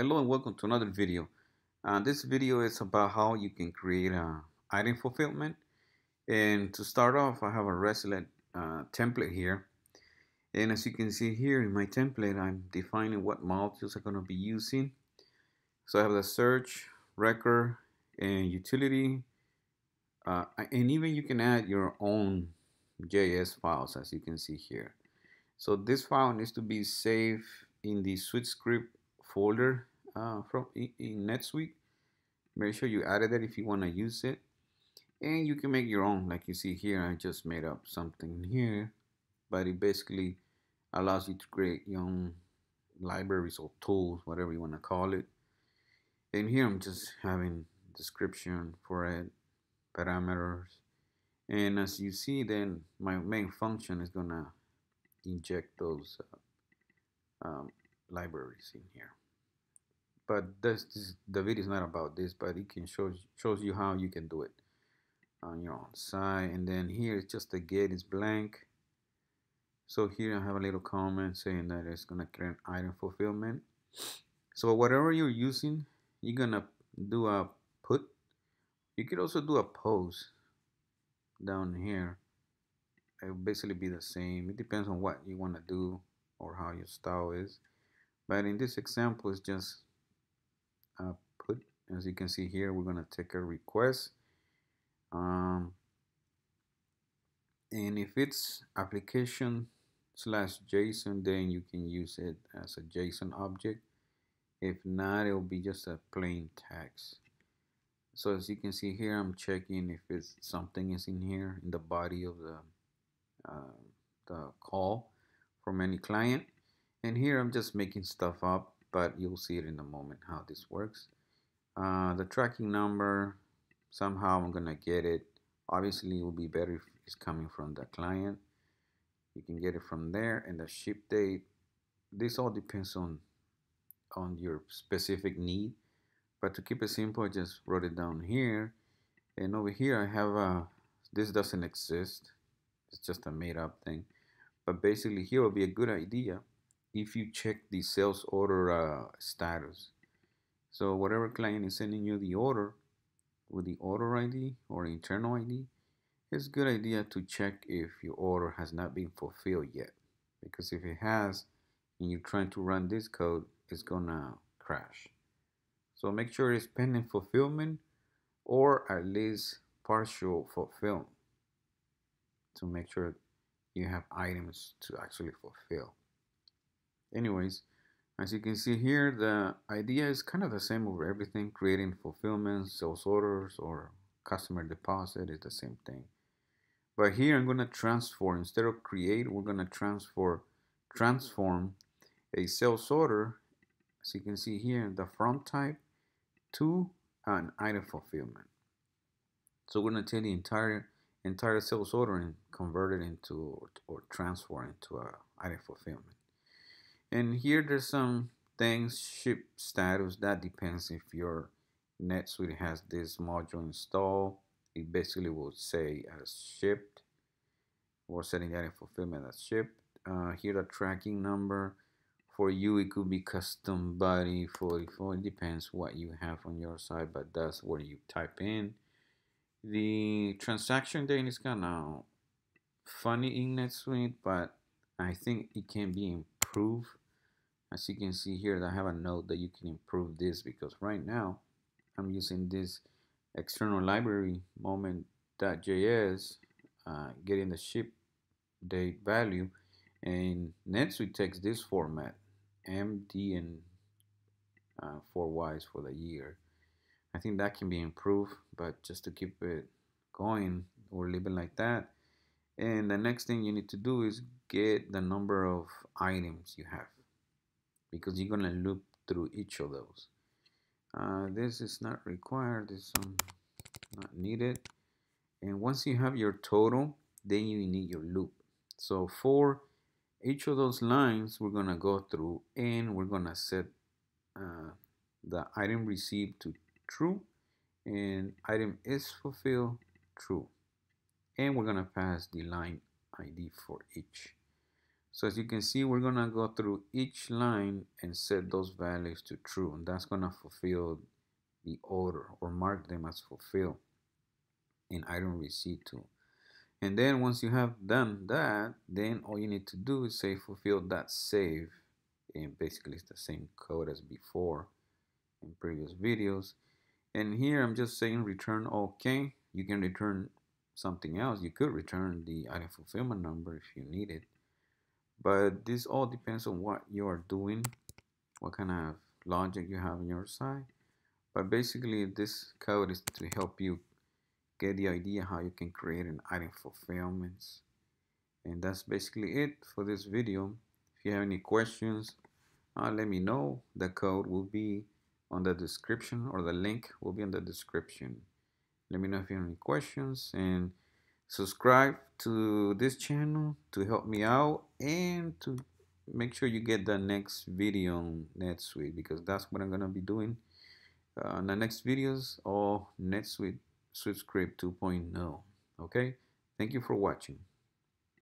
Hello and welcome to another video. Uh, this video is about how you can create a item fulfillment. And to start off, I have a RESTlet uh, template here. And as you can see here in my template, I'm defining what modules I'm going to be using. So I have the search, record, and utility. Uh, and even you can add your own JS files as you can see here. So this file needs to be saved in the SuiteScript folder uh, from in NetSuite. Make sure you added it if you want to use it. And you can make your own, like you see here. I just made up something here, but it basically allows you to create your own libraries or tools, whatever you want to call it. And here I'm just having description for it, parameters. And as you see, then my main function is gonna inject those uh, um, libraries in here but this, this, the video is not about this but it can show shows you how you can do it on your own side. And then here it's just the get is blank. So here I have a little comment saying that it's gonna create item fulfillment. So whatever you're using you're gonna do a put. You could also do a post down here. It will basically be the same. It depends on what you want to do or how your style is. But in this example it's just uh, put as you can see here we're going to take a request. Um, and if it's application slash JSON then you can use it as a JSON object. If not it will be just a plain text. So as you can see here I'm checking if it's something is in here in the body of the uh, the call from any client. And here I'm just making stuff up but you'll see it in a moment how this works. Uh, the tracking number, somehow I'm gonna get it. Obviously it will be better if it's coming from the client. You can get it from there and the ship date. This all depends on on your specific need. But to keep it simple, I just wrote it down here. And over here I have a, this doesn't exist. It's just a made up thing. But basically here will be a good idea if you check the sales order uh, status. So whatever client is sending you the order with the order ID or internal ID, it's a good idea to check if your order has not been fulfilled yet. Because if it has, and you're trying to run this code, it's gonna crash. So make sure it's pending fulfillment or at least partial fulfillment to make sure you have items to actually fulfill anyways as you can see here the idea is kind of the same over everything creating fulfillment sales orders or customer deposit is the same thing. But here I'm going to transform instead of create we're going to transfer transform a sales order as you can see here the from type to an item fulfillment. So we're going to take the entire entire sales order and convert it into or transfer into a item fulfillment and here there's some things ship status that depends if your NetSuite has this module installed. It basically will say as shipped or setting that in fulfillment as shipped. Uh, here the tracking number. For you it could be custom body 44 it depends what you have on your side but that's where you type in. The transaction date is kind of funny in NetSuite but I think it can be improved as you can see here that I have a note that you can improve this because right now I'm using this external library moment.js uh, getting the ship date value. And NetSuite takes this format MD and uh, four Ys for the year. I think that can be improved but just to keep it going leave it like that. And the next thing you need to do is get the number of items you have because you're gonna loop through each of those. Uh, this is not required this is not needed. And once you have your total then you need your loop. So for each of those lines we're gonna go through and we're gonna set uh, the item received to true and item is fulfilled true. And we're gonna pass the line ID for each So as you can see, we're gonna go through each line and set those values to true, and that's gonna fulfill the order or mark them as fulfilled in item receipt to. And then once you have done that, then all you need to do is say fulfill that save. And basically it's the same code as before in previous videos. And here I'm just saying return OK. You can return something else. You could return the item fulfillment number if you need it. But this all depends on what you are doing, what kind of logic you have on your side. But basically this code is to help you get the idea how you can create an item fulfillments. And that's basically it for this video. If you have any questions, uh, let me know. The code will be on the description or the link will be in the description. Let me know if you have any questions and subscribe to this channel to help me out and to make sure you get the next video on NetSuite because that's what I'm going to be doing uh, the next videos or NetSuite SuiteScript 2.0. Okay, thank you for watching.